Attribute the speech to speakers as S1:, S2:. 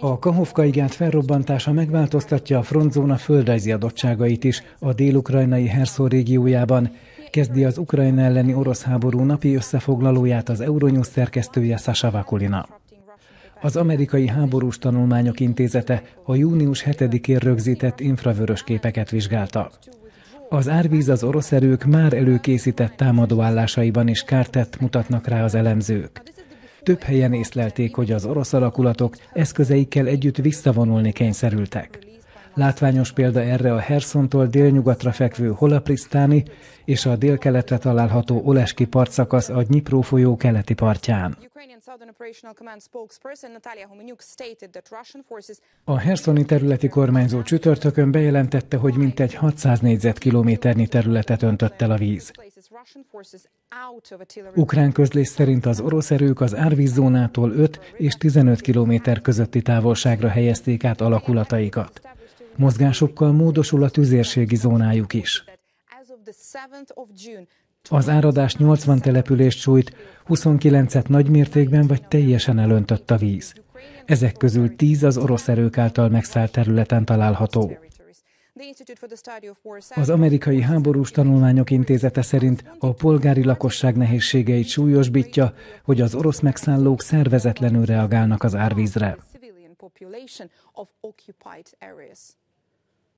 S1: A Kahovkai gát felrobbantása megváltoztatja a frontzóna földrajzi adottságait is a dél-ukrajnai Herszó régiójában, kezdi az Ukrajna elleni orosz háború napi összefoglalóját az Euronews szerkesztője Sasha Vakulina. Az Amerikai Háborús Tanulmányok Intézete a június 7-én rögzített infravörös képeket vizsgálta. Az árvíz az orosz erők már előkészített támadóállásaiban is kártett mutatnak rá az elemzők. Több helyen észlelték, hogy az orosz alakulatok eszközeikkel együtt visszavonulni kényszerültek. Látványos példa erre a Hersontól délnyugatra fekvő Holaprisztáni és a délkeletre található Oleski partszakasz a Dnyipró folyó keleti partján. A Hersoni területi kormányzó csütörtökön bejelentette, hogy mintegy 600 négyzetkilométernyi területet öntött el a víz. Ukrán közlés szerint az orosz erők az árvízzónától 5 és 15 kilométer közötti távolságra helyezték át alakulataikat. Mozgásokkal módosul a tüzérségi zónájuk is. Az áradás 80 települést sújt, 29-et nagymértékben vagy teljesen elöntött a víz. Ezek közül 10 az orosz erők által megszállt területen található. Az amerikai háborús tanulmányok intézete szerint a polgári lakosság nehézségeit súlyosbítja, hogy az orosz megszállók szervezetlenül reagálnak az árvízre.